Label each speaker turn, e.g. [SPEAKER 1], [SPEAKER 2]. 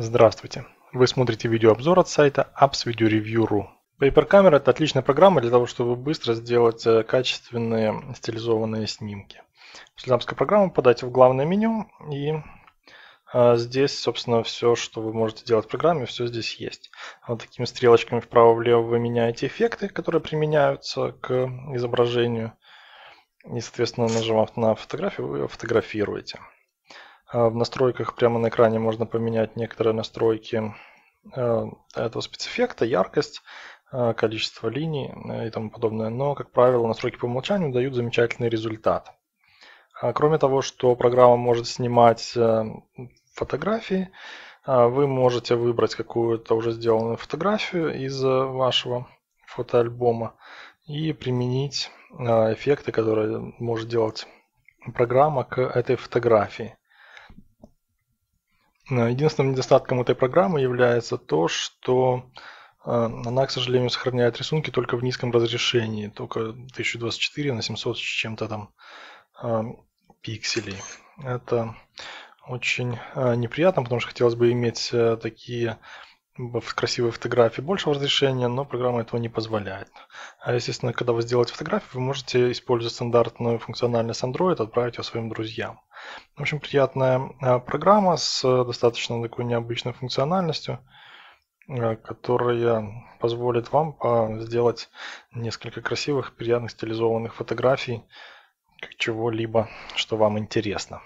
[SPEAKER 1] Здравствуйте! Вы смотрите видеообзор от сайта appsvideoreview.ru. Paper Camera это отличная программа для того, чтобы быстро сделать э, качественные стилизованные снимки. После запуска программы подайте в главное меню и а, здесь, собственно, все, что вы можете делать в программе, все здесь есть. Вот такими стрелочками вправо-влево вы меняете эффекты, которые применяются к изображению. И, соответственно, нажимав на фотографию, вы ее фотографируете. А, в настройках прямо на экране можно поменять некоторые настройки а, этого спецэффекта, яркость, а, количество линий и тому подобное. Но, как правило, настройки по умолчанию дают замечательный результат. Кроме того, что программа может снимать фотографии, вы можете выбрать какую-то уже сделанную фотографию из вашего фотоальбома и применить эффекты, которые может делать программа к этой фотографии. Э, единственным недостатком этой программы является то, что э, она, к сожалению, сохраняет рисунки только в низком разрешении, только 1024 на 700 с чем-то там э, пикселей. Это очень неприятно, потому что хотелось бы иметь такие красивые фотографии большего разрешения, но программа этого не позволяет. А естественно, когда вы сделаете фотографию, вы можете использовать стандартную функциональность Android, отправить ее своим друзьям. В общем, приятная а, программа с достаточно такой необычной функциональностью, а, которая позволит вам сделать несколько красивых, приятных стилизованных фотографий чего-либо, что вам интересно.